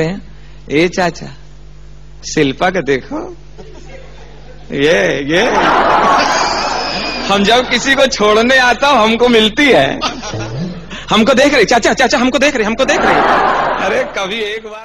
रहे हैं ए चाचा, शिल्पा का देखो। ये ये। हम जब किसी को छोड़ने आता हूँ, हमको मिलती है। हमको देख रही, चाचा चाचा, हमको देख रही, हमको देख रही। अरे, कभी एक बार